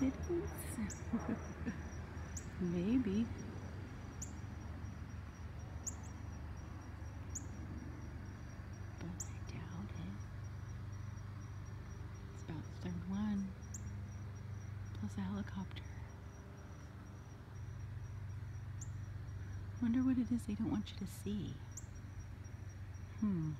it is. Maybe. But I doubt it. It's about the third one. Plus a helicopter. Wonder what it is they don't want you to see. Hmm.